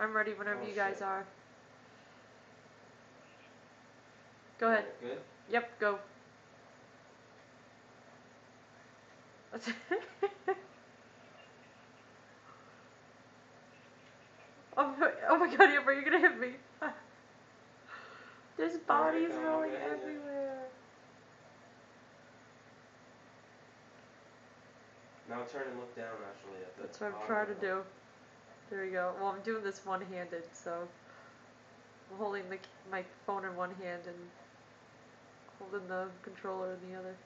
I'm ready whenever Oh, you guys shit. are. Go ahead. Good? Yep, go. oh, my, oh my god, Amber, you're gonna hit me. There's bodies rolling gonna hit you. everywhere. Now turn and look down actually at the That's what I'm trying to do. There we go. Well, I'm doing this one-handed, so I'm holding the my phone in one hand and holding the controller in the other.